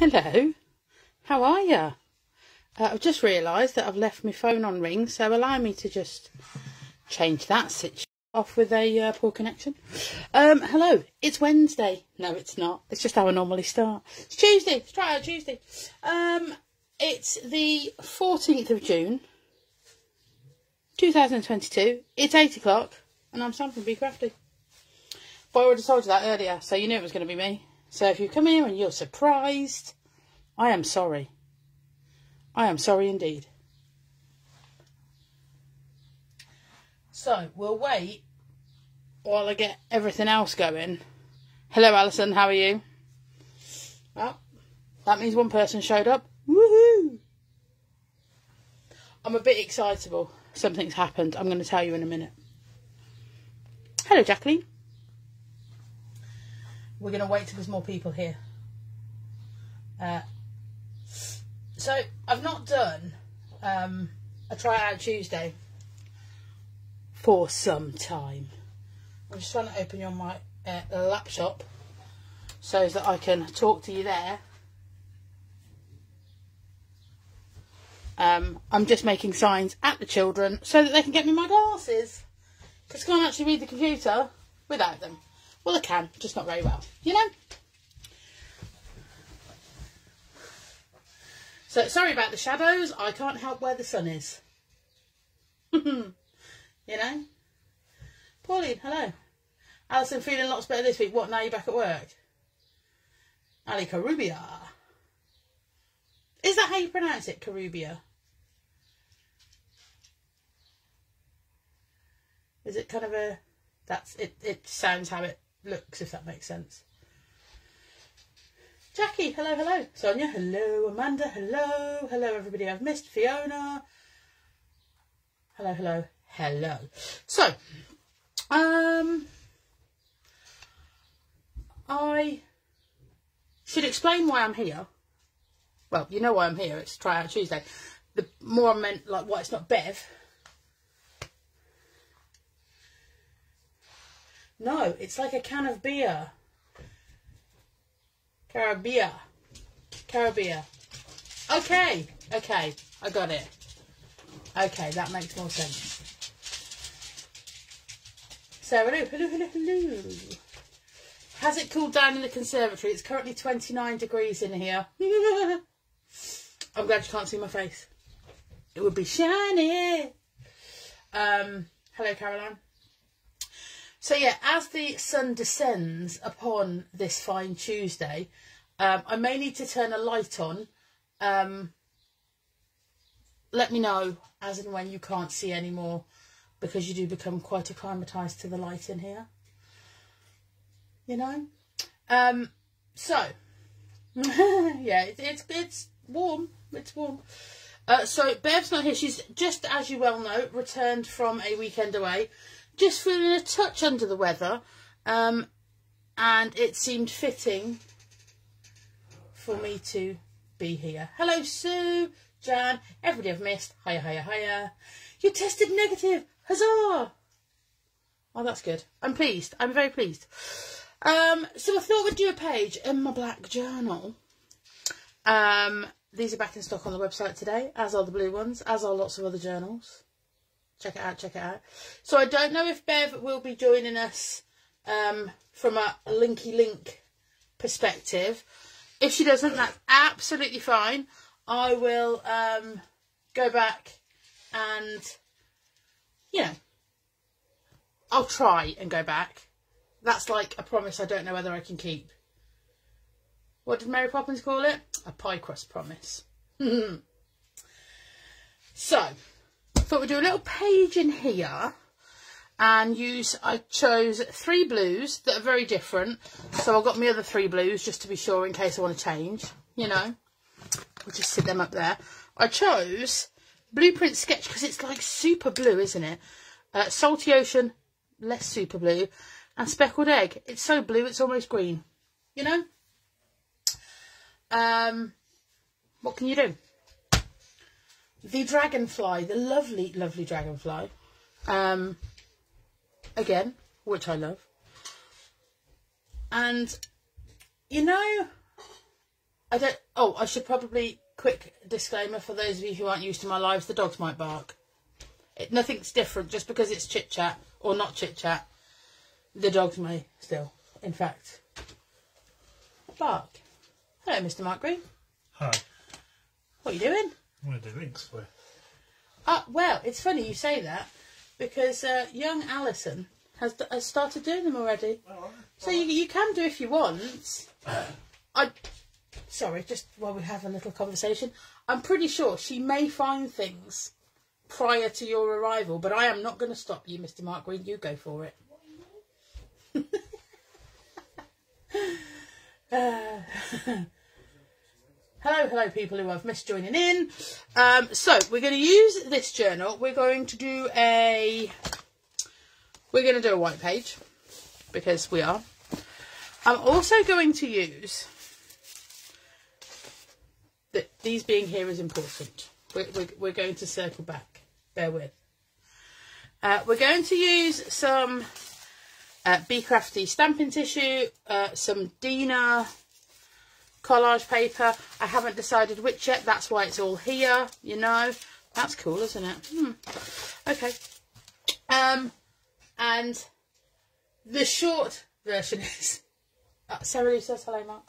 Hello, how are you? Uh, I've just realised that I've left my phone on ring, so allow me to just change that situation off with a uh, poor connection. Um, hello, it's Wednesday. No, it's not. It's just how I normally start. It's Tuesday. Let's try out Tuesday. Um, it's the 14th of June, 2022. It's 8 o'clock, and I'm Sam from Bee Crafty. But I already told you that earlier, so you knew it was going to be me. So if you come here and you're surprised, I am sorry. I am sorry indeed. So we'll wait while I get everything else going. Hello, Alison. How are you? Well, that means one person showed up. Woohoo! I'm a bit excitable. Something's happened. I'm going to tell you in a minute. Hello, Jacqueline. We're going to wait till there's more people here. Uh, so I've not done um, a try out Tuesday for some time. I'm just trying to open your my uh, laptop so that I can talk to you there. Um, I'm just making signs at the children so that they can get me my glasses. Because I can't actually read the computer without them. Well, I can, just not very well, you know? So, sorry about the shadows. I can't help where the sun is. you know? Pauline, hello. Alison, feeling lots better this week. What, now you're back at work? Ali Carubia. Is that how you pronounce it, Carubia? Is it kind of a... That's it, it sounds how it looks, if that makes sense. Jackie, hello, hello. Sonia, hello. Amanda, hello. Hello, everybody I've missed. Fiona. Hello, hello, hello. So, um, I should explain why I'm here. Well, you know why I'm here. It's Try Out Tuesday. The more I meant, like, why it's not Bev. No, it's like a can of beer. Caribbean. Caribbean. Okay, okay, I got it. Okay, that makes more sense. Sarah, hello, hello, hello, hello. Has it cooled down in the conservatory? It's currently 29 degrees in here. I'm glad you can't see my face. It would be shiny. Um, hello, Caroline. So yeah, as the sun descends upon this fine Tuesday, um, I may need to turn a light on. Um, let me know as and when you can't see anymore because you do become quite acclimatised to the light in here. You know? Um, so, yeah, it, it's, it's warm. It's warm. Uh, so, Bev's not here. She's, just as you well know, returned from a weekend away just feeling a touch under the weather um, and it seemed fitting for me to be here. Hello Sue, Jan, everybody I've missed. Hiya, hiya, hiya. You tested negative. Huzzah! Oh, that's good. I'm pleased. I'm very pleased. Um, so I thought we'd do a page in my black journal. Um, these are back in stock on the website today, as are the blue ones, as are lots of other journals check it out, check it out. So I don't know if Bev will be joining us um, from a linky link perspective. If she doesn't, that's absolutely fine. I will um, go back and, you know, I'll try and go back. That's like a promise I don't know whether I can keep. What did Mary Poppins call it? A pie crust promise. so, thought we'd do a little page in here and use, I chose three blues that are very different. So I've got my other three blues just to be sure in case I want to change, you know. We'll just sit them up there. I chose Blueprint Sketch because it's like super blue, isn't it? Uh, Salty Ocean, less super blue. And Speckled Egg, it's so blue it's almost green, you know. Um, what can you do? The dragonfly, the lovely, lovely dragonfly. Um, again, which I love. And, you know, I don't. Oh, I should probably quick disclaimer for those of you who aren't used to my lives: the dogs might bark. It, nothing's different just because it's chit chat or not chit chat. The dogs may still, in fact, bark. Hello, Mr. Mark Green. Hi. What are you doing? I'm going to do links for you. Uh, well, it's funny you say that because uh, young Alison has, has started doing them already. So you, you can do if you want. I sorry, just while we have a little conversation, I'm pretty sure she may find things prior to your arrival, but I am not going to stop you, Mr. Mark Green. You go for it. Uh, hello, hello, people who I've missed joining in. Um, so we're going to use this journal. We're going to do a. We're going to do a white page because we are. I'm also going to use that these being here is important. We're, we're, we're going to circle back. Bear with. Uh, we're going to use some uh, Bee Crafty stamping tissue, uh, some Dina collage paper. I haven't decided which yet. That's why it's all here, you know. That's cool, isn't it? Hmm. Okay. Um, and the short version is... Uh, Sarah Lou says hello, Mark.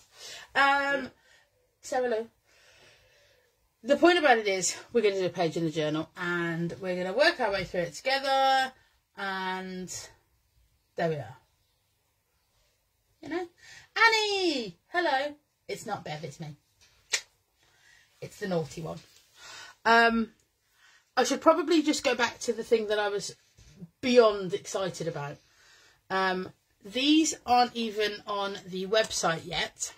Um, Sarah Lou. The point about it is we're going to do a page in the journal and we're going to work our way through it together and there we are. You know? Annie! Hello. It's not Bev, it's me. It's the naughty one. Um, I should probably just go back to the thing that I was beyond excited about. Um, these aren't even on the website yet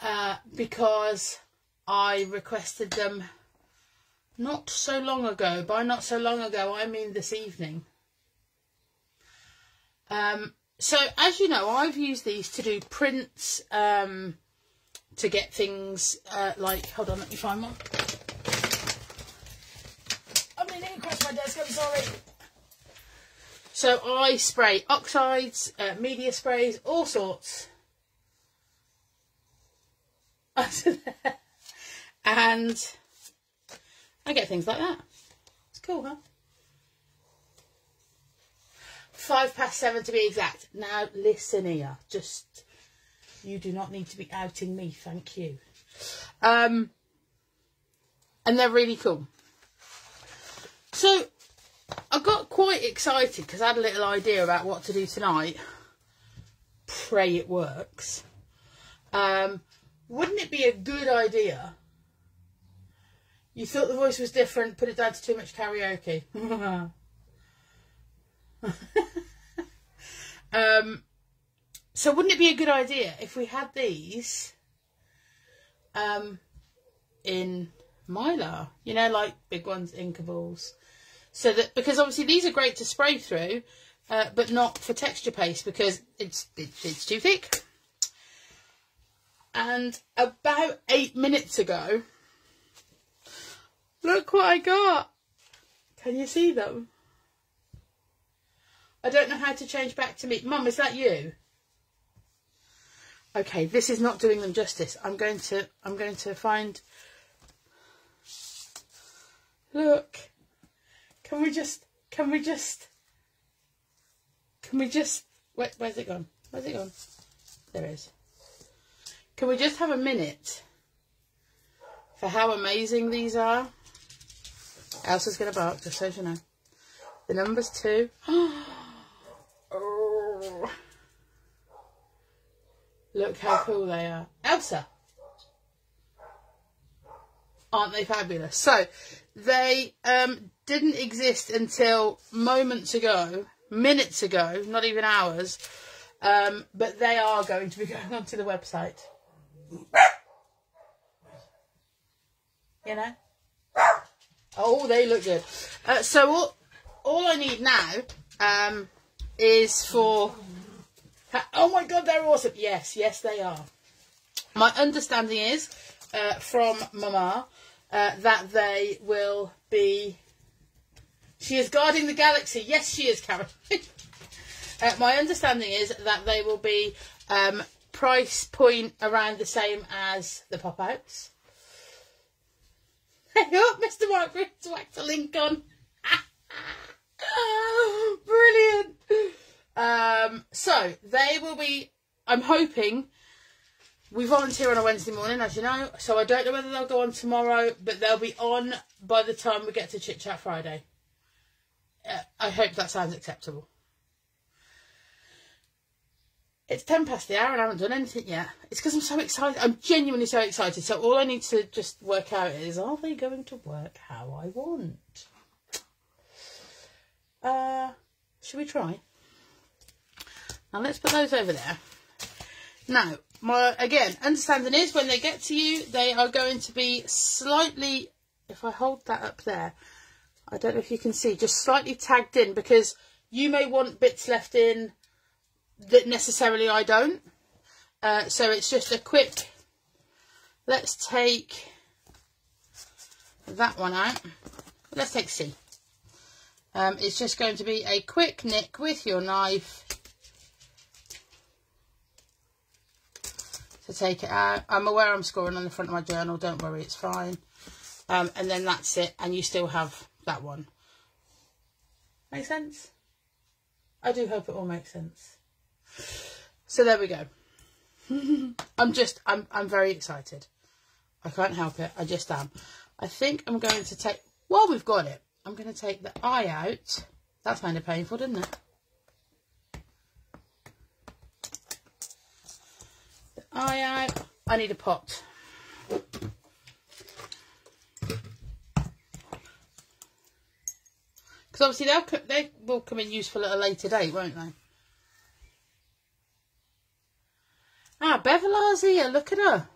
uh, because I requested them not so long ago. By not so long ago, I mean this evening. Um, so, as you know, I've used these to do prints, um, to get things uh, like, hold on, let me find one. I'm leaning across my desk, I'm sorry. So I spray oxides, uh, media sprays, all sorts. and I get things like that. It's cool, huh? Five past seven to be exact. Now listen here. Just you do not need to be outing me, thank you. Um and they're really cool. So I got quite excited because I had a little idea about what to do tonight. Pray it works. Um, wouldn't it be a good idea? You thought the voice was different, put it down to too much karaoke. um, so wouldn't it be a good idea if we had these um, in mylar? You know, like big ones, inkables. So that because obviously these are great to spray through, uh, but not for texture paste because it's it, it's too thick. And about eight minutes ago, look what I got. Can you see them? I don't know how to change back to me. Mum, is that you? Okay, this is not doing them justice. I'm going to I'm going to find Look. Can we just can we just can we just where, where's it gone? Where's it gone? There it is. Can we just have a minute for how amazing these are? Elsa's gonna bark, just so you know. The number's two. oh. Look how cool they are. Elsa! Aren't they fabulous? So, they um, didn't exist until moments ago, minutes ago, not even hours, um, but they are going to be going onto the website. You know? Oh, they look good. Uh, so all, all I need now um, is for... Oh my god, they're awesome. Yes, yes, they are. My understanding is uh, from Mama uh, that they will be. She is guarding the galaxy. Yes, she is, Caroline. uh, my understanding is that they will be um, price point around the same as the pop outs. Hey up, Mr. Mark Green's whacked a link on. Brilliant. Um, so they will be. I'm hoping we volunteer on a Wednesday morning, as you know. So I don't know whether they'll go on tomorrow, but they'll be on by the time we get to Chit Chat Friday. Uh, I hope that sounds acceptable. It's ten past the hour and I haven't done anything yet. It's because I'm so excited. I'm genuinely so excited. So all I need to just work out is, are they going to work how I want? Uh, should we try? Let's put those over there. Now, my again, understanding is when they get to you, they are going to be slightly. If I hold that up there, I don't know if you can see, just slightly tagged in because you may want bits left in that necessarily I don't. Uh, so it's just a quick, let's take that one out. Let's take C. Um, it's just going to be a quick nick with your knife to take it out. I'm aware I'm scoring on the front of my journal. Don't worry, it's fine. Um, and then that's it. And you still have that one. Make sense? I do hope it all makes sense. So there we go. I'm just, I'm, I'm very excited. I can't help it. I just am. I think I'm going to take, while we've got it, I'm going to take the eye out. That's kind of painful, didn't it? Eye out. I need a pot. Because obviously they'll, they will come in useful at a later date, won't they? Ah, Bevelar's here. Look at her.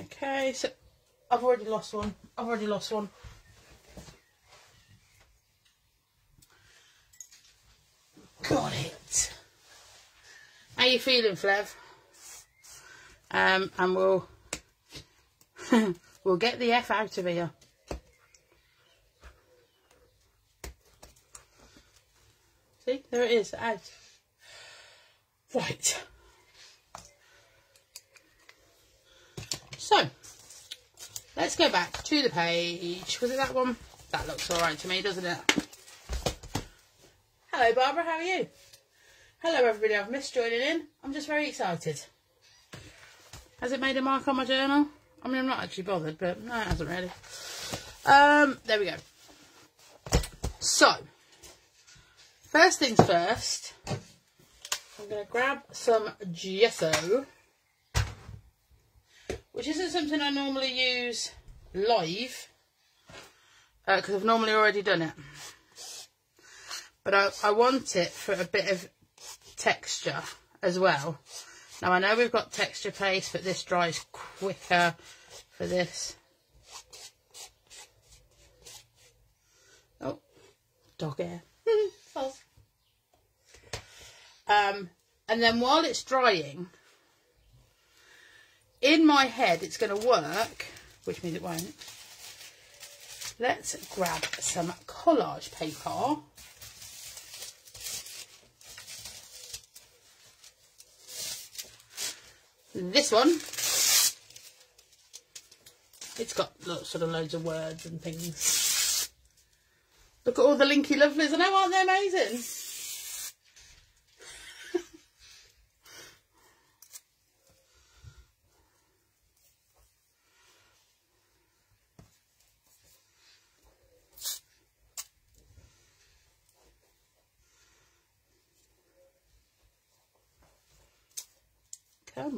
Okay, so I've already lost one. I've already lost one. Got it. How you feeling, Flev? Um, and we'll we'll get the F out of here. See, there it is, out. Right. So, let's go back to the page. Was it that one? That looks alright to me, doesn't it? Hello, Barbara, how are you? Hello, everybody, I've missed joining in. I'm just very excited. Has it made a mark on my journal? I mean, I'm not actually bothered, but no, it hasn't really. Um, there we go. So, First things first, I'm going to grab some gesso, which isn't something I normally use live, because uh, I've normally already done it. But I, I want it for a bit of texture as well. Now I know we've got texture paste, but this dries quicker for this. Oh, dog hair. Um, and then while it's drying, in my head it's going to work, which means it won't. Let's grab some collage paper. This one, it's got lots, sort of loads of words and things. Look at all the linky lovelies. I know, aren't they amazing?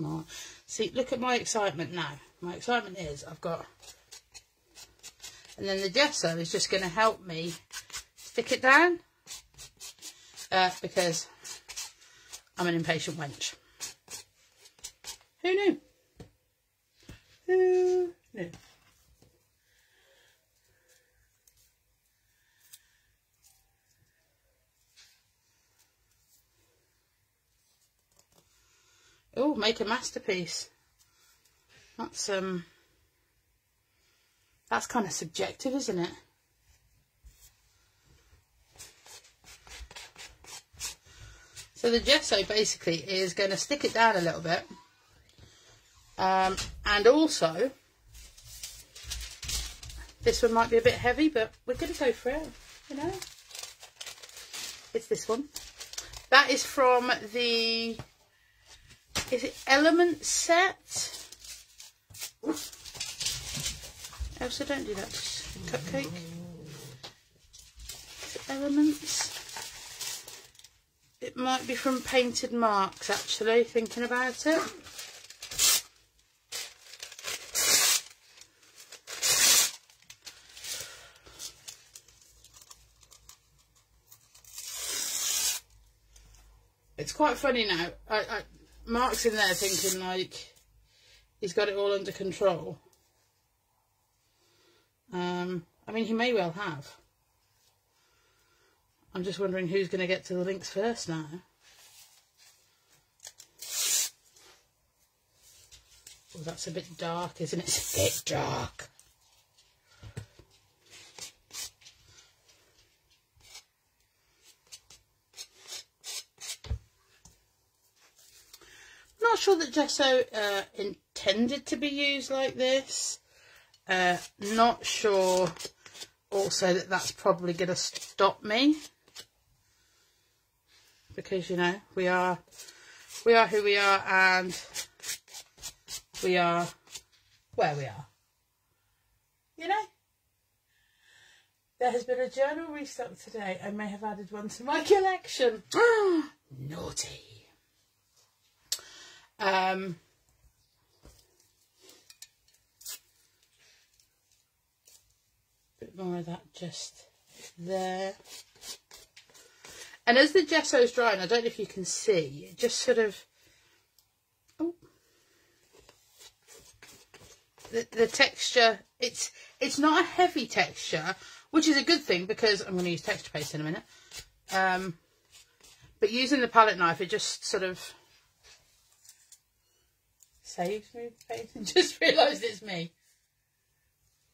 Come. See, look at my excitement now. My excitement is I've got... And then the gesso is just going to help me stick it down. Uh, because I'm an impatient wench. Who knew? Who knew? Oh, make a masterpiece. That's um that's kind of subjective, isn't it? So the gesso basically is going to stick it down a little bit. Um, and also, this one might be a bit heavy, but we're going to go for it, you know. It's this one. That is from the is it Element set? Also, don't do that. Cupcake. Elements. It might be from Painted Marks, actually, thinking about it. It's quite funny now. I, I, Mark's in there thinking like he's got it all under control. Um, I mean, he may well have. I'm just wondering who's going to get to the links first now. Oh, that's a bit dark, isn't it? It's a bit dark. Not sure that gesso uh, intended to be used like this. Uh, not sure also that that's probably going to stop me. Because you know we are we are who we are and we are where we are. You know? There has been a journal restock today. I may have added one to my collection. Naughty um bit more of that just there and as the gesso is drying, I don't know if you can see, it just sort of, oh, the, the texture, it's, it's not a heavy texture, which is a good thing because I'm going to use texture paste in a minute. Um, but using the palette knife, it just sort of saves me paint. Just realised it's me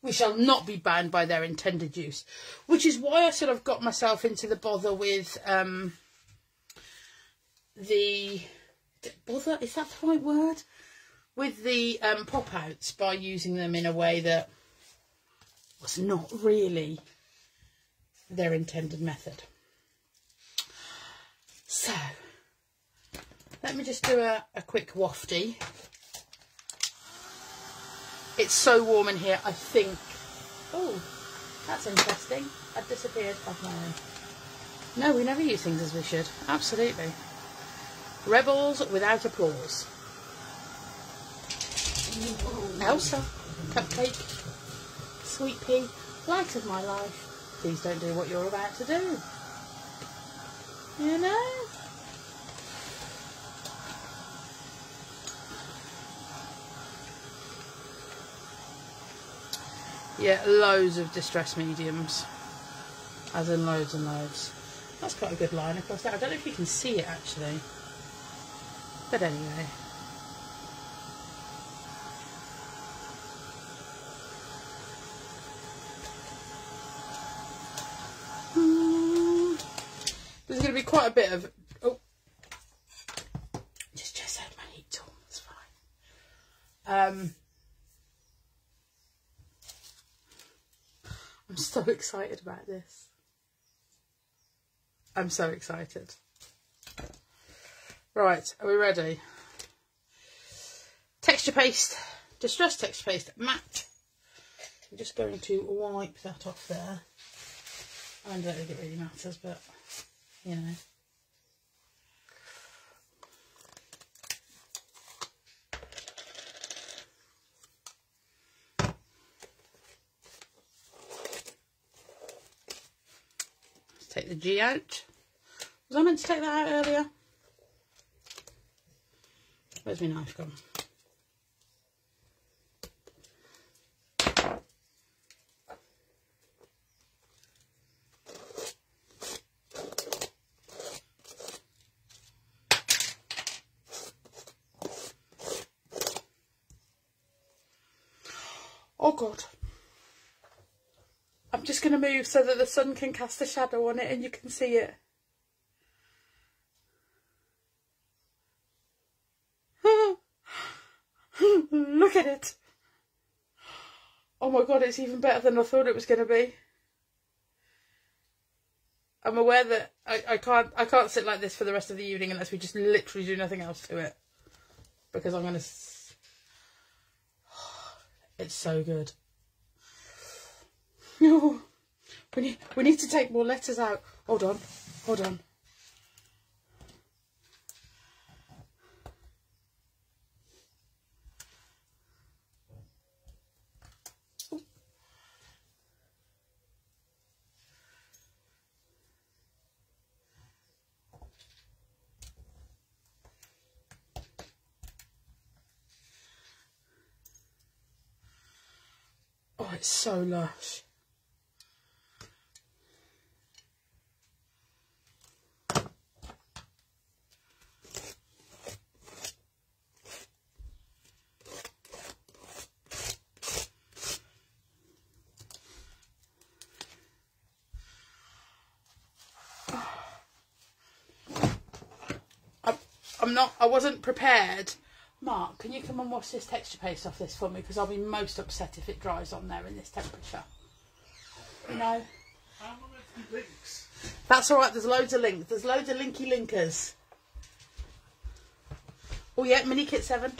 we shall not be banned by their intended use. Which is why I sort of got myself into the bother with um, the bother is that the right word? With the um, pop outs by using them in a way that was not really their intended method. So let me just do a, a quick wafty. It's so warm in here, I think... Oh, that's interesting. I've disappeared off my own. No, we never use things as we should. Absolutely. Rebels without applause. Elsa, Cupcake, Sweet Pea, light of my life. Please don't do what you're about to do. You know? Yeah, loads of distress mediums. As in loads and loads. That's quite a good line across there. I don't know if you can see it actually. But anyway. There's going to be quite a bit of... Oh. Just, just had my heat tool. It's fine. Um... I'm so excited about this. I'm so excited. Right, are we ready? Texture paste, distress texture paste, matte. I'm just going to wipe that off there. I don't think it really matters, but you know. Take the G out. Was I meant to take that out earlier? Where's my knife gone? move so that the sun can cast a shadow on it and you can see it. Look at it. Oh my god, it's even better than I thought it was going to be. I'm aware that I, I can't I can't sit like this for the rest of the evening unless we just literally do nothing else to it. Because I'm going to... It's so good. No. We need, we need to take more letters out. Hold on. Hold on. Oh, it's so lush. I'm not, I wasn't prepared. Mark, can you come and wash this texture paste off this for me? Because I'll be most upset if it dries on there in this temperature. You know? links? That's all right. There's loads of links. There's loads of linky linkers. Oh yeah, mini kit seven.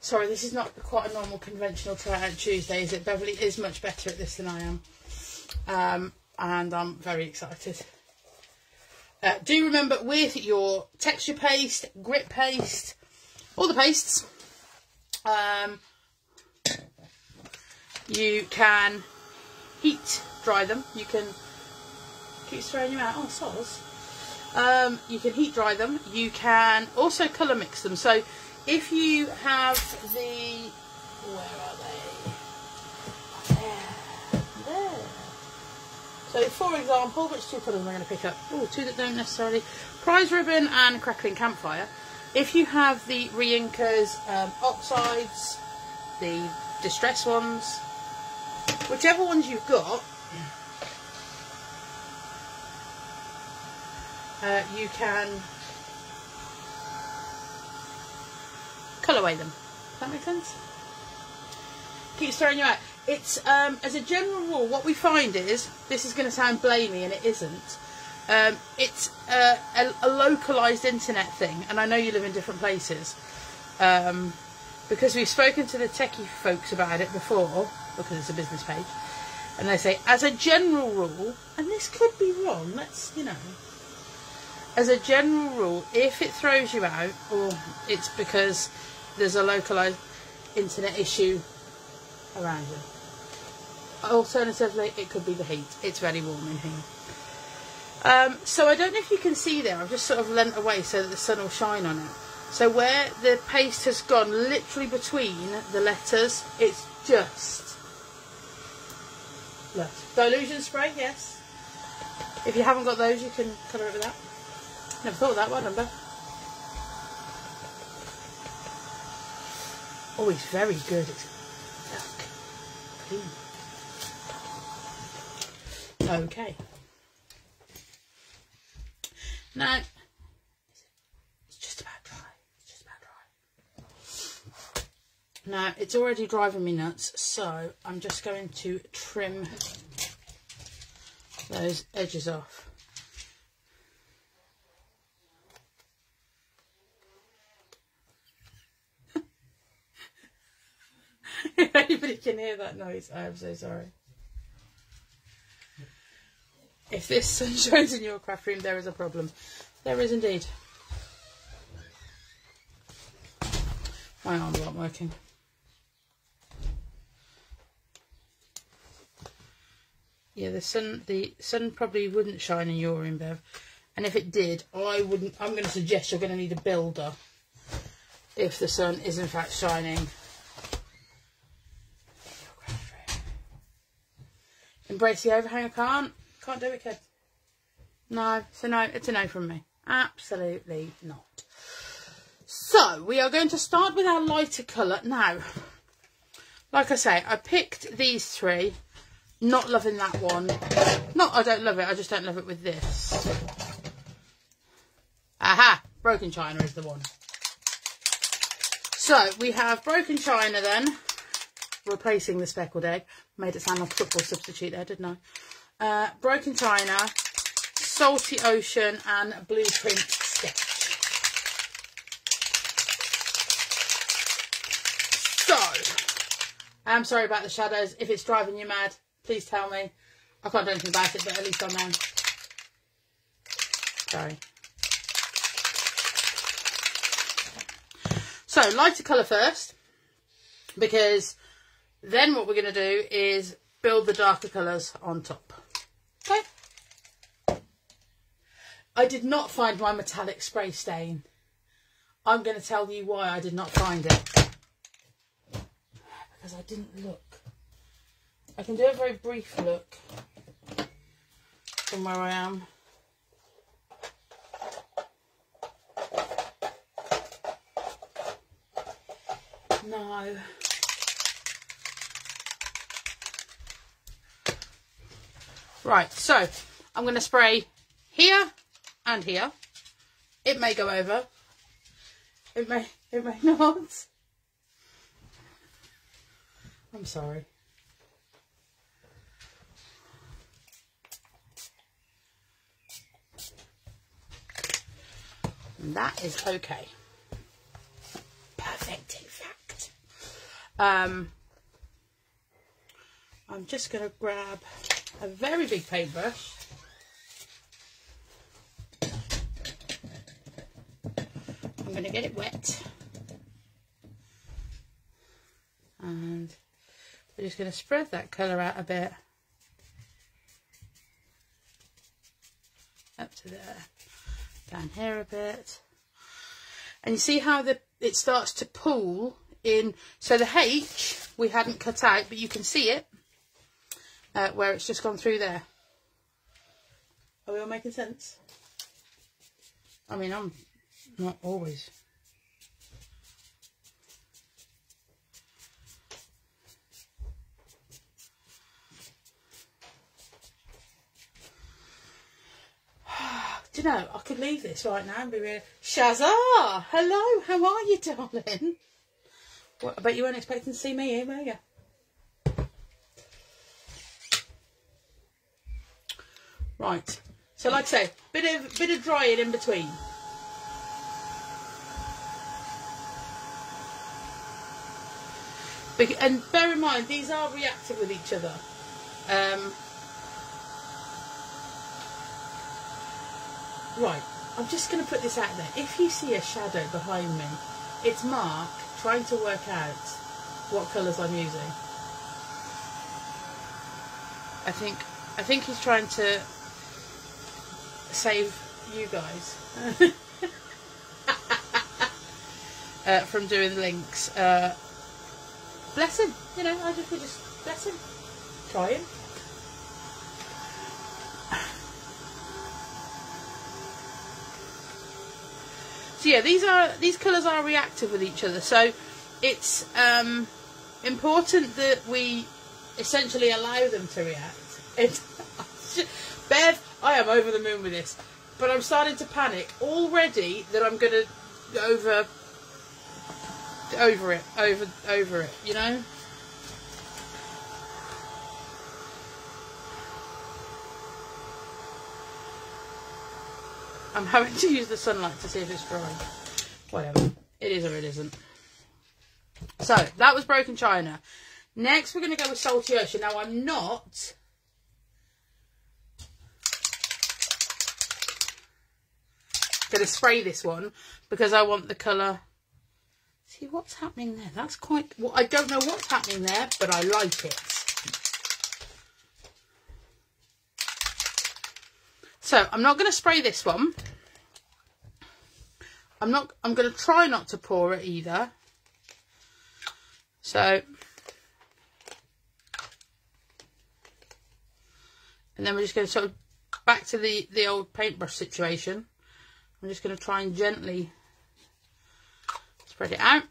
Sorry, this is not quite a normal conventional try out Tuesday, is it? Beverly is much better at this than I am, um, and I'm very excited. Uh, do remember with your texture paste, grit paste, all the pastes, um, you can heat dry them. You can keep throwing them out. Oh, sauce. Um, you can heat dry them. You can also colour mix them. So if you have the where are they? There. There. So for example, which two colours am I going to pick up? Oh, two that don't necessarily. Prize Ribbon and Crackling Campfire. If you have the Reinkers um, Oxides, the Distress ones, whichever ones you've got, uh, you can colourway them. Does that make sense? Keeps throwing you out. It's um, as a general rule, what we find is this is going to sound blamey, and it isn't. Um, it's a, a, a, localized internet thing, and I know you live in different places um, because we've spoken to the techie folks about it before because it's a business page, and they say as a general rule, and this could be wrong. Let's you know, as a general rule, if it throws you out, or it's because there's a localized internet issue around you. Alternatively, it could be the heat. It's very warm in here. Um, so I don't know if you can see there, I've just sort of leant away so that the sun will shine on it. So where the paste has gone literally between the letters, it's just look. Dilution spray, yes. If you haven't got those, you can colour it with that. Never thought of that one number. Oh, it's very good. It's look, clean. Okay. Now, it's just about dry. It's just about dry. Now, it's already driving me nuts, so I'm just going to trim those edges off. if anybody can hear that noise, I am so sorry. If this sun shines in your craft room, there is a problem. There is indeed. My arms aren't working. Yeah, the sun the sun probably wouldn't shine in your room, Bev. And if it did, I wouldn't I'm gonna suggest you're gonna need a builder if the sun is in fact shining. Embrace the overhang, I can't. Can't do it, kid. No, so no, it's a no from me. Absolutely not. So, we are going to start with our lighter colour. Now, like I say, I picked these three. Not loving that one. Not, I don't love it, I just don't love it with this. Aha! Broken China is the one. So we have Broken China then, replacing the speckled egg. Made it sound like a football substitute there, didn't I? Uh, Broken China, Salty Ocean and Blueprint Sketch. So, I'm sorry about the shadows. If it's driving you mad, please tell me. I can't do anything about it, but at least I know. Sorry. So, lighter colour first, because then what we're going to do is build the darker colours on top. Okay? I did not find my metallic spray stain. I'm going to tell you why I did not find it. Because I didn't look. I can do a very brief look from where I am. No. Right, so I'm going to spray here and here. It may go over. It may, it may not. I'm sorry. And that is okay. Perfect, in fact. Um, I'm just going to grab a very big paintbrush. I'm going to get it wet. And we're just going to spread that colour out a bit. Up to there. Down here a bit. And you see how the it starts to pool in. So the H we hadn't cut out, but you can see it uh, where it's just gone through there. Are we all making sense? I mean, I'm not always. Do you know, I could leave this right now and be really, Shazza! Hello, how are you, darling? What, I bet you weren't expecting to see me here, were you? Right. So like I say, bit of bit of drying in between. And bear in mind, these are reactive with each other. Um, right, I'm just going to put this out there. If you see a shadow behind me, it's Mark trying to work out what colours I'm using. I think I think he's trying to save you guys uh, from doing the links. Uh, bless him, you know. I just we just bless him, try him. So yeah, these are these colours are reactive with each other. So it's um, important that we essentially allow them to react. It's, Bev I am over the moon with this. But I'm starting to panic already that I'm going to over over it, over over it, you know? I'm having to use the sunlight to see if it's dry. Whatever. It is or it isn't. So, that was Broken China. Next, we're going to go with Salty Ocean. Now, I'm not going to spray this one because I want the colour. See what's happening there? That's quite... Well, I don't know what's happening there, but I like it. So I'm not going to spray this one. I'm not. I'm going to try not to pour it either. So, and then we're just going to sort of back to the the old paintbrush situation. I'm just going to try and gently spread it out.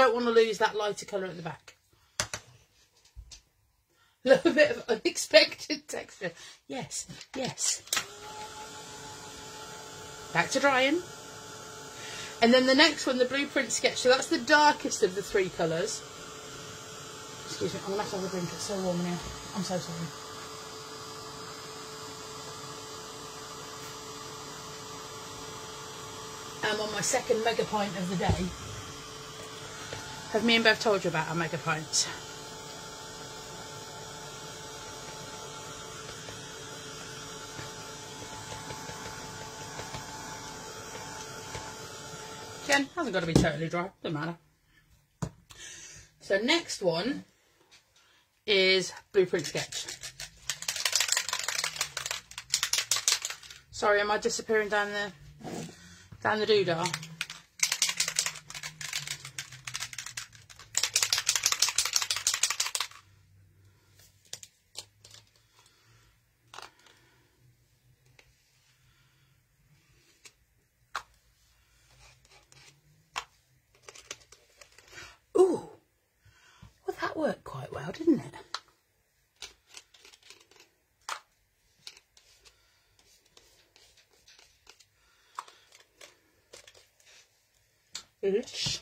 Don't want to lose that lighter colour at the back. A little bit of unexpected texture. Yes, yes. Back to drying. And then the next one, the blueprint sketch. So that's the darkest of the three colours. Excuse me, I'm going to have to have a drink. It's so warm in here. I'm so sorry. I'm on my second mega pint of the day. Have me and Bev told you about our mega pints? Again, hasn't got to be totally dry, doesn't matter. So next one is Blueprint Sketch. Sorry, am I disappearing down the down the doodah? Ooh, well that worked quite well, didn't it? Ish.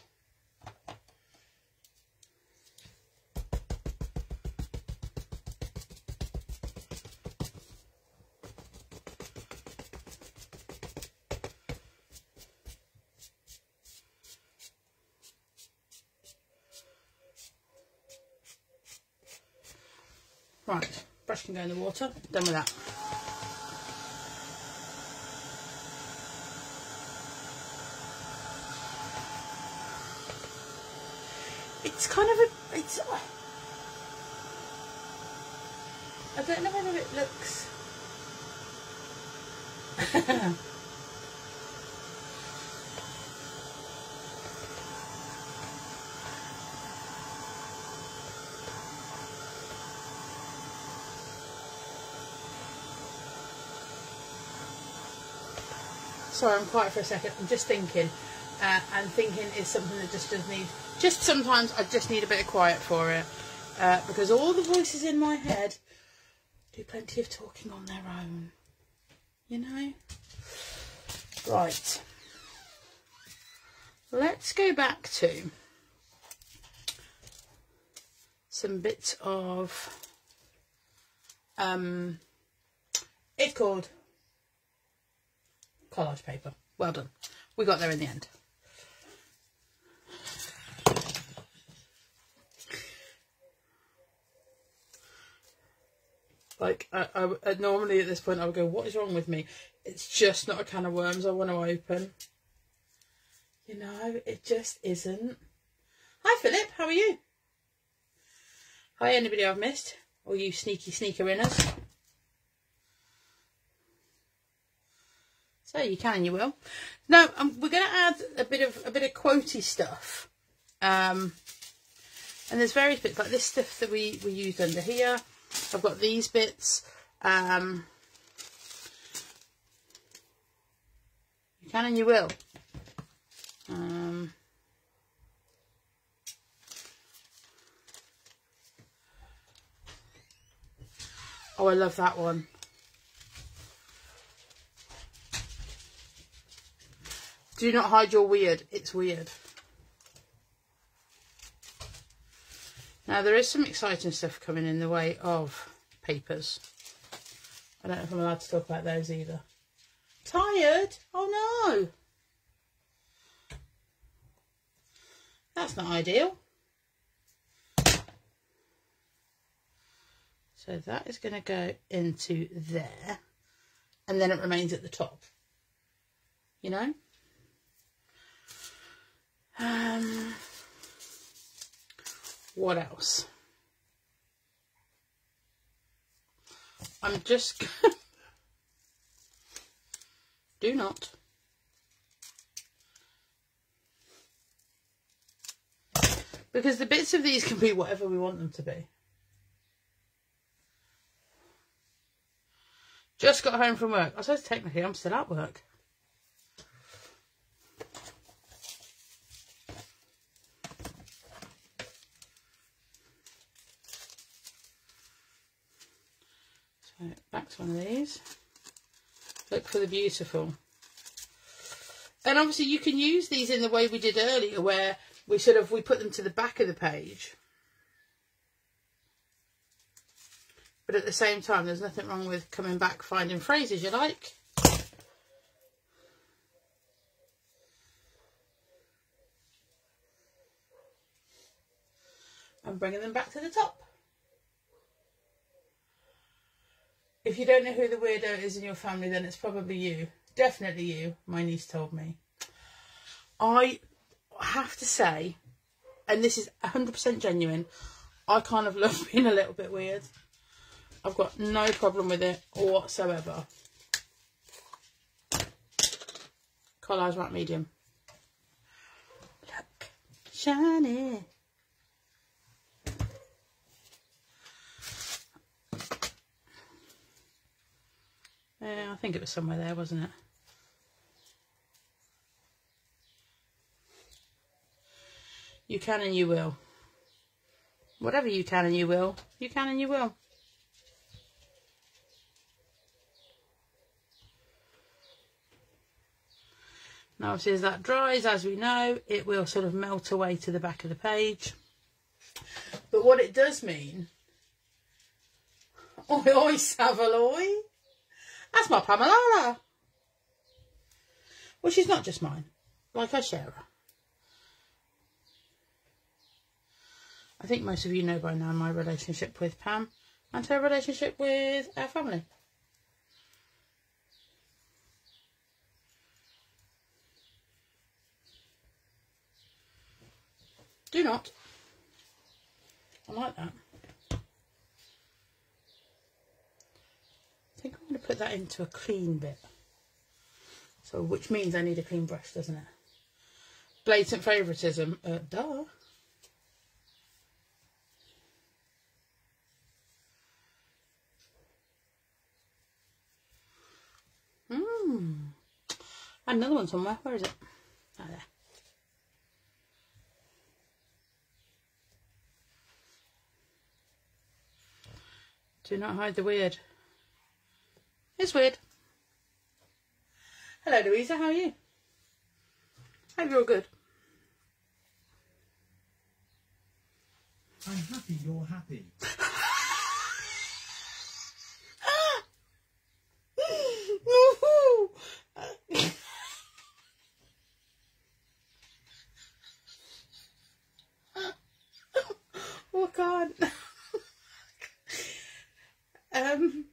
Right, brush can go in the water. Done with that. It's kind of a. It's. I don't know whether it looks. Sorry, I'm quiet for a second. I'm just thinking, uh, and thinking is something that just does need. Just sometimes I just need a bit of quiet for it, uh, because all the voices in my head do plenty of talking on their own. You know. Right. Let's go back to some bits of. Um, it's called collage paper. Well done. We got there in the end. Like, I, I, I- normally at this point I would go, what is wrong with me? It's just not a can of worms I want to open. You know, it just isn't. Hi Philip, how are you? Hi anybody I've missed? Or you sneaky sneaker inners? So you can you will. Now um, we're going to add a bit of a bit of quotey stuff, um, and there's various bits like this stuff that we we used under here. I've got these bits. Um, you can and you will. Um, oh, I love that one. Do not hide your weird. It's weird. Now there is some exciting stuff coming in the way of papers. I don't know if I'm allowed to talk about those either. Tired? Oh no. That's not ideal. So that is going to go into there. And then it remains at the top. You know? What else? I'm just do not because the bits of these can be whatever we want them to be. Just got home from work. I suppose technically I'm still at work. Next one of these. Look for the beautiful. And obviously you can use these in the way we did earlier where we sort of, we put them to the back of the page. But at the same time, there's nothing wrong with coming back, finding phrases you like. And bringing them back to the top. If you don't know who the weirdo is in your family, then it's probably you. Definitely you, my niece told me. I have to say, and this is 100% genuine, I kind of love being a little bit weird. I've got no problem with it whatsoever. Collage matte medium. Look, shiny. Yeah, I think it was somewhere there, wasn't it? You can and you will. Whatever you can and you will, you can and you will. Now, obviously, as that dries, as we know, it will sort of melt away to the back of the page. But what it does mean, oi, oi, Savaloy, that's my Pamela. Well, she's not just mine, like I share her. I think most of you know by now my relationship with Pam and her relationship with our family. Do not. I like that. I think I'm going to put that into a clean bit. So, which means I need a clean brush, doesn't it? Blatant favouritism. Uh, duh. Hmm. Another one somewhere. Where is it? Ah, there. Do not hide the weird. It's weird. Hello, Louisa. How are you? Hope you're all good. I'm happy you're happy. oh God. um,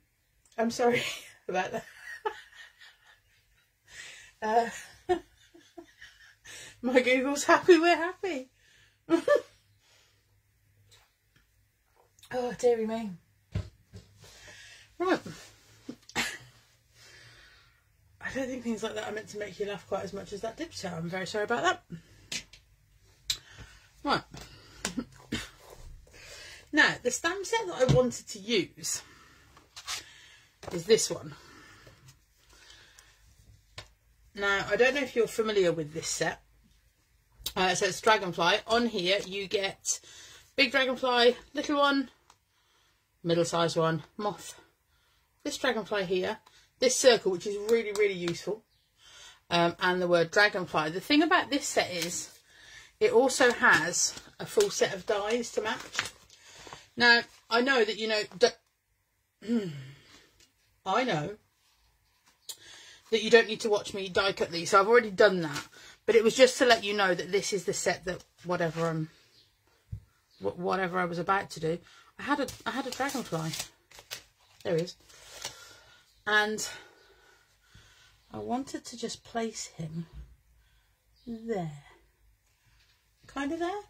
I'm sorry about that. Uh, my Google's happy. We're happy. oh, dearie me. Right. I don't think things like that are meant to make you laugh quite as much as that did, so I'm very sorry about that. Right. now, the stamp set that I wanted to use is this one. Now, I don't know if you're familiar with this set. Uh, so it's Dragonfly. On here, you get big Dragonfly, little one, middle-sized one, moth. This Dragonfly here, this circle, which is really, really useful, um, and the word Dragonfly. The thing about this set is it also has a full set of dies to match. Now, I know that, you know, I know that you don't need to watch me die cut these. So I've already done that. But it was just to let you know that this is the set that whatever um, I'm, whatever I was about to do. I had a, I had a dragonfly. There he is. And I wanted to just place him there. Kind of there.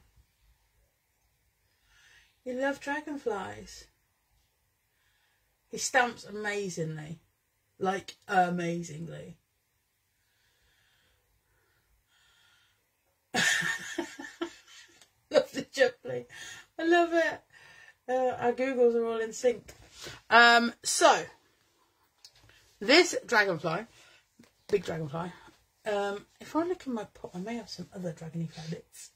You love dragonflies. He stamps amazingly. Like, amazingly. love the jubbly. I love it. Uh, our Googles are all in sync. Um, so, this dragonfly, big dragonfly, um, if I look in my pot, I may have some other dragony bits.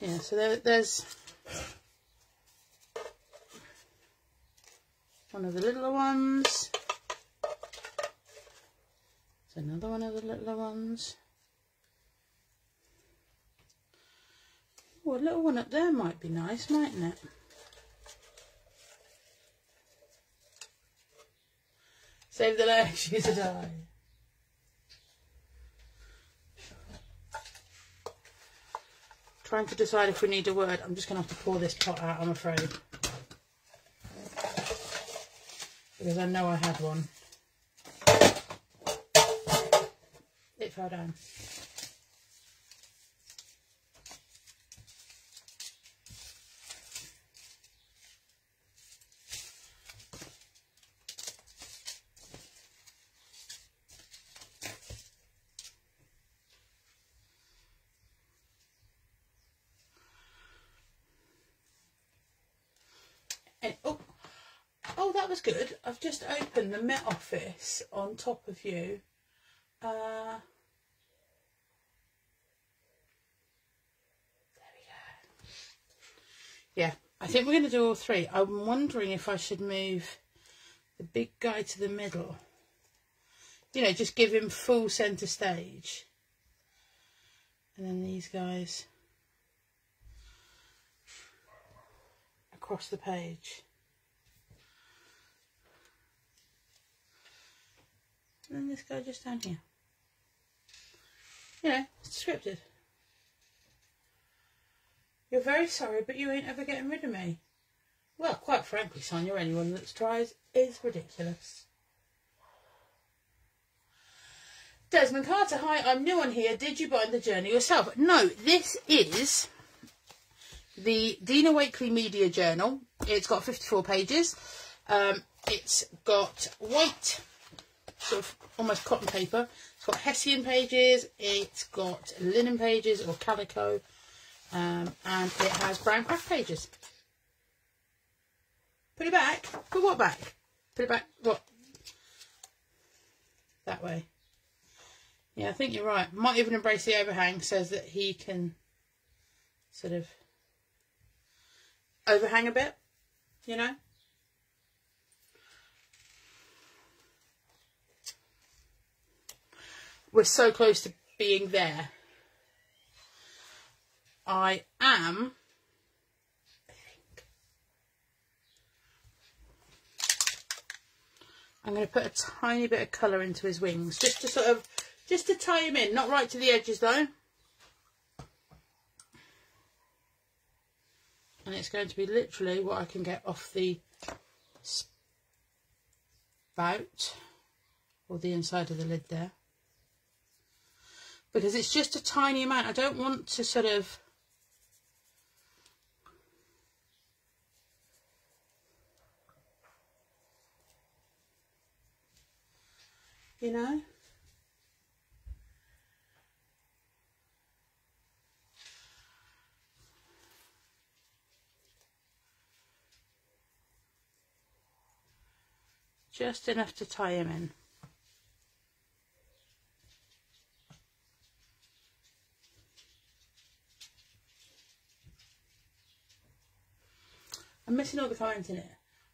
Yeah, so there, there's one of the littler ones. There's another one of the littler ones. Oh, a little one up there might be nice, mightn't it? Save the legs, she's a die. Trying to decide if we need a word. I'm just going to have to pour this pot out, I'm afraid. Because I know I had one. It fell down. And, oh, oh, that was good. I've just opened the Met Office on top of you. Uh. Yeah, I think we're going to do all three. I'm wondering if I should move the big guy to the middle. You know, just give him full centre stage. And then these guys across the page. And then this guy just down here. You know, it's scripted. You're very sorry, but you ain't ever getting rid of me. Well, quite frankly, Sonia, anyone that tries is ridiculous. Desmond Carter, hi, I'm new on here. Did you bind the journey yourself? No, this is the Dina Wakley Media Journal. It's got 54 pages. Um, it's got white, sort of almost cotton paper. It's got Hessian pages. It's got linen pages or calico. Um, and it has brown craft pages. Put it back. Put what back? Put it back. What? That way. Yeah, I think you're right. Might even embrace the overhang says that he can sort of overhang a bit, you know. We're so close to being there. I am, I'm going to put a tiny bit of colour into his wings, just to sort of, just to tie him in, not right to the edges though. And it's going to be literally what I can get off the spout, or the inside of the lid there. Because it's just a tiny amount, I don't want to sort of you know? Just enough to tie him in. Missing all the comments in it.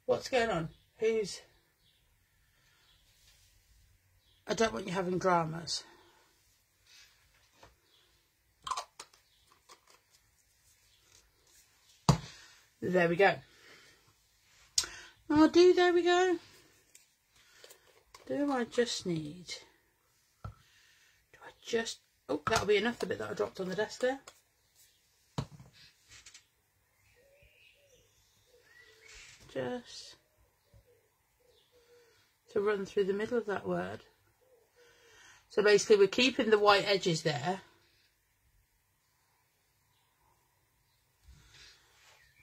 What's going on? Who's... I don't want you having dramas. There we go. Oh, do there we go. Do I just need... Do I just... Oh, that'll be enough, the bit that I dropped on the desk there. Just to run through the middle of that word. So basically we're keeping the white edges there.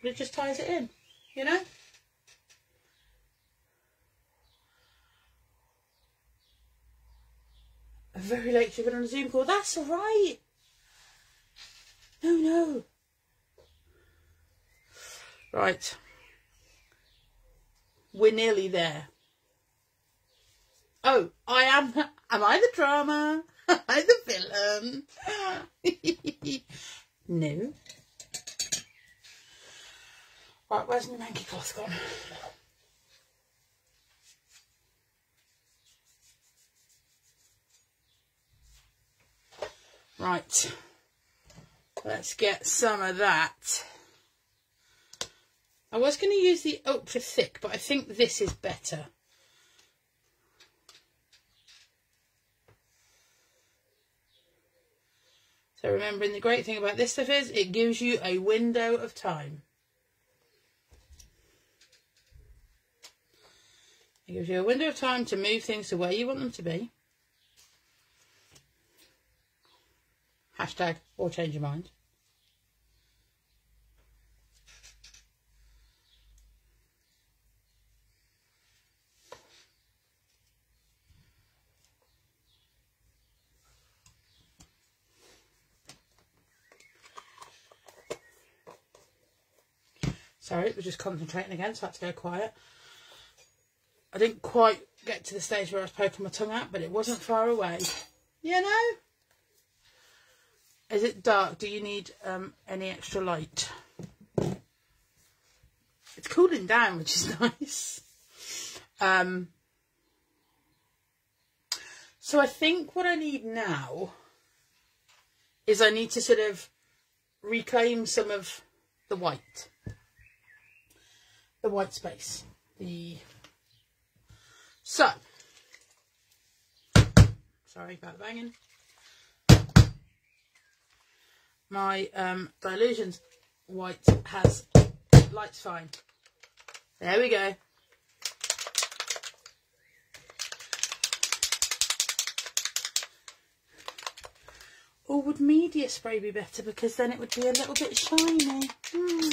But it just ties it in, you know? A very late shift on a Zoom call. That's all right. No, no. Right. We're nearly there. Oh, I am. Am I the drama? Am I the villain? no. Right, where's my manky cloth gone? Right. Let's get some of that. I was going to use the ultra thick, but I think this is better. So remembering the great thing about this stuff is it gives you a window of time. It gives you a window of time to move things to where you want them to be. Hashtag or change your mind. Just concentrating again, so I had to go quiet. I didn't quite get to the stage where I was poking my tongue out, but it wasn't far away. You know? Is it dark? Do you need um, any extra light? It's cooling down, which is nice. Um, so I think what I need now is I need to sort of reclaim some of the white. The white space. The so sorry about the banging. My um, Dylusions white has lights fine. There we go. Or would media spray be better because then it would be a little bit shiny? Hmm.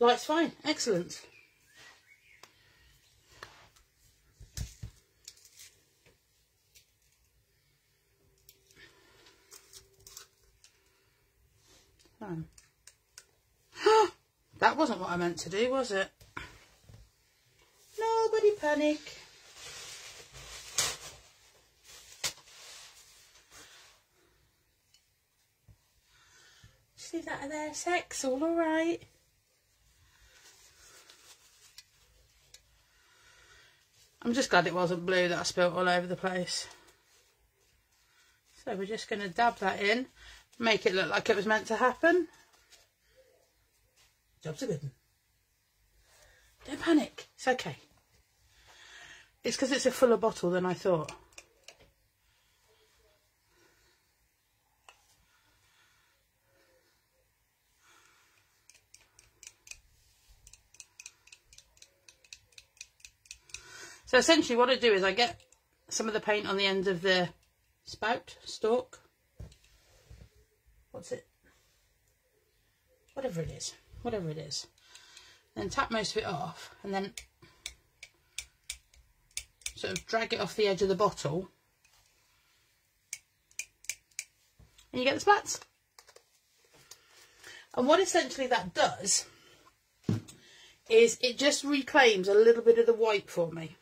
Light's fine. Excellent. Fine. that wasn't what I meant to do, was it? Nobody panic. See that there, sex, all alright. I'm just glad it wasn't blue that I spilt all over the place. So we're just going to dab that in, make it look like it was meant to happen. Job's a good one. Don't panic, it's okay. It's because it's a fuller bottle than I thought. So essentially what I do is I get some of the paint on the end of the spout, stalk. What's it? Whatever it is. Whatever it is. Then tap most of it off and then sort of drag it off the edge of the bottle. And you get the splats. And what essentially that does is it just reclaims a little bit of the white for me.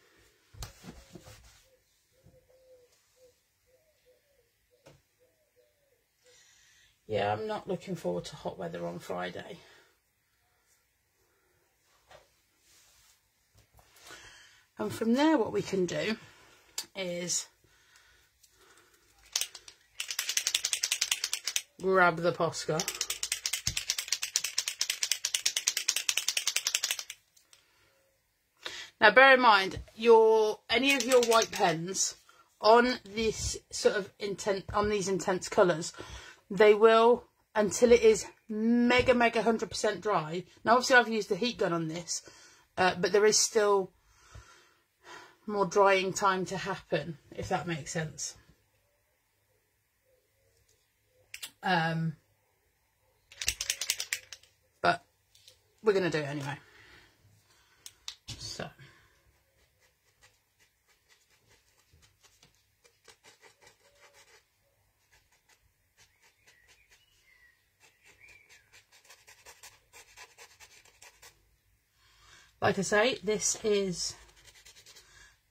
Yeah, I'm not looking forward to hot weather on Friday. And from there, what we can do is grab the Posca. Now, bear in mind, your any of your white pens on this sort of intent on these intense colours they will until it is mega mega 100% dry. Now obviously I've used the heat gun on this uh, but there is still more drying time to happen if that makes sense. Um, but we're going to do it anyway so Like I say, this is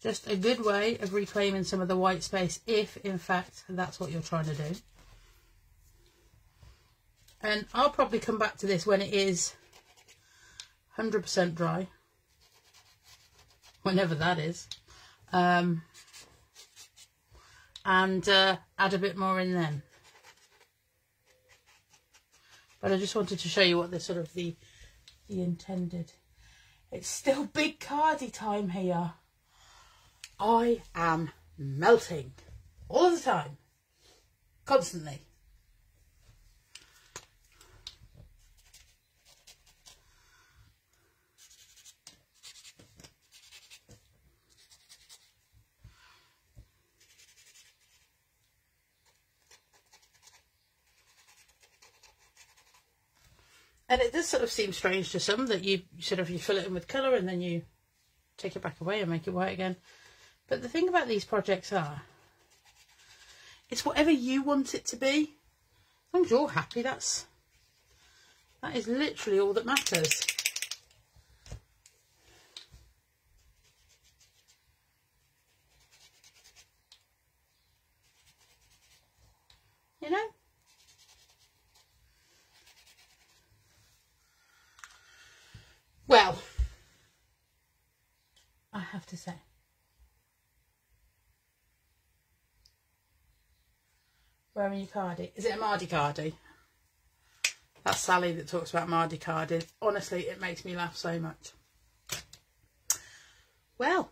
just a good way of reclaiming some of the white space if, in fact, that's what you're trying to do. And I'll probably come back to this when it is 100% dry. Whenever that is. Um, and uh, add a bit more in then. But I just wanted to show you what the sort of the the intended. It's still big cardy time here. I am melting all the time, constantly. And it does sort of seem strange to some that you sort of you fill it in with colour and then you take it back away and make it white again. But the thing about these projects are, it's whatever you want it to be. As long as you're happy, that's that is literally all that matters. You know? Well, I have to say, wearing your cardi. Is it a Mardi cardi? That's Sally that talks about Mardi cardi. Honestly, it makes me laugh so much. Well,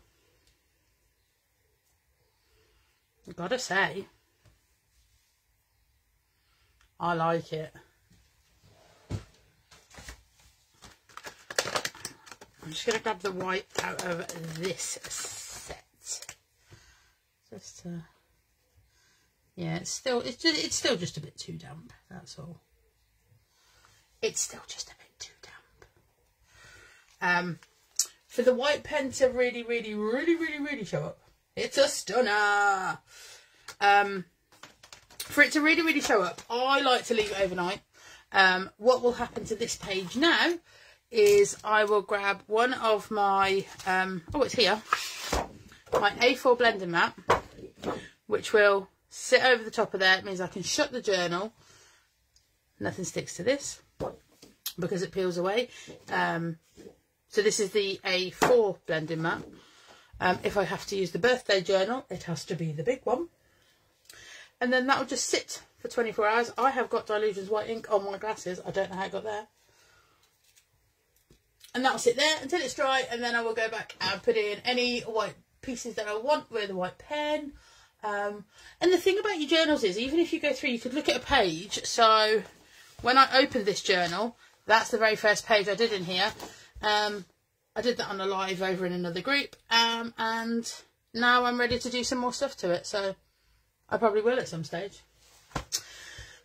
I've got to say, I like it. I'm just going to grab the white out of this set. Just, uh, yeah, it's still, it's just, it's still just a bit too damp. That's all. It's still just a bit too damp. Um, for the white pen to really, really, really, really, really show up, it's a stunner. Um, for it to really, really show up, I like to leave it overnight. Um, what will happen to this page now is I will grab one of my, um, oh, it's here, my A4 blending mat, which will sit over the top of there. It means I can shut the journal. Nothing sticks to this because it peels away. Um, so this is the A4 blending mat. Um, if I have to use the birthday journal, it has to be the big one. And then that will just sit for 24 hours. I have got Dylusions white ink on my glasses. I don't know how it got there and that'll sit there until it's dry and then I will go back and put in any white pieces that I want with a white pen um, and the thing about your journals is even if you go through you could look at a page. So when I opened this journal that's the very first page I did in here. Um, I did that on a live over in another group. Um, and now I'm ready to do some more stuff to it. So I probably will at some stage.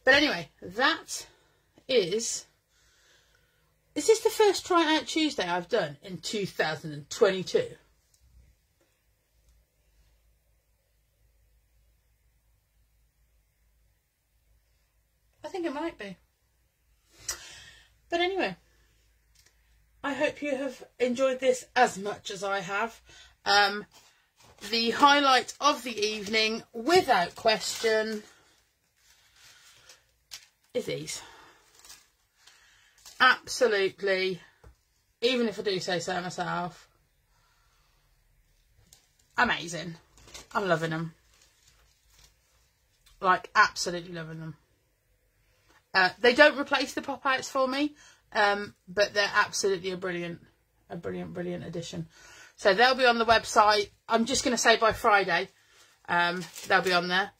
But anyway that is is this the first Try Out Tuesday I've done in 2022? I think it might be. But anyway, I hope you have enjoyed this as much as I have. Um, the highlight of the evening, without question, is these absolutely, even if I do say so myself, amazing. I'm loving them. Like, absolutely loving them. Uh, they don't replace the pop outs for me, um, but they're absolutely a brilliant, a brilliant, brilliant addition. So they'll be on the website. I'm just going to say by Friday, um, they'll be on there.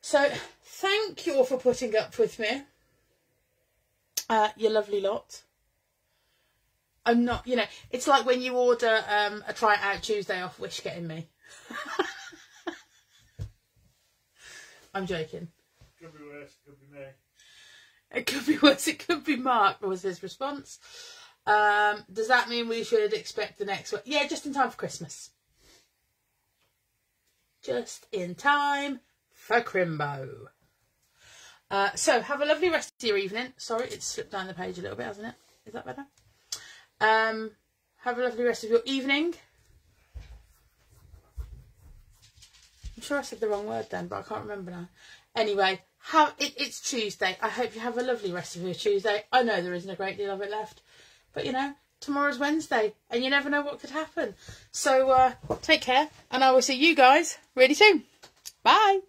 So thank you all for putting up with me. Uh, you lovely lot. I'm not, you know, it's like when you order um, a try it out Tuesday off Wish getting me. I'm joking. Could be worse, could be me. It could be worse, it could be Mark, was his response. Um, does that mean we should expect the next one? Yeah, just in time for Christmas. Just in time for Crimbo. Uh, so have a lovely rest of your evening. Sorry, it's slipped down the page a little bit, hasn't it? Is that better? Um, have a lovely rest of your evening. I'm sure I said the wrong word then, but I can't remember now. Anyway, have it, it's Tuesday. I hope you have a lovely rest of your Tuesday. I know there isn't a great deal of it left, but you know tomorrow's Wednesday, and you never know what could happen. So uh, take care, and I will see you guys really soon. Bye.